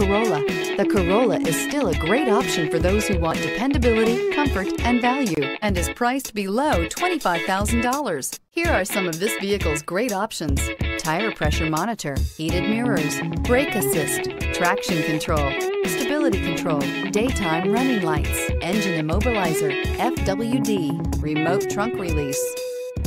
Corolla, the Corolla is still a great option for those who want dependability, comfort, and value, and is priced below $25,000. Here are some of this vehicle's great options. Tire pressure monitor, heated mirrors, brake assist, traction control, stability control, daytime running lights, engine immobilizer, FWD, remote trunk release,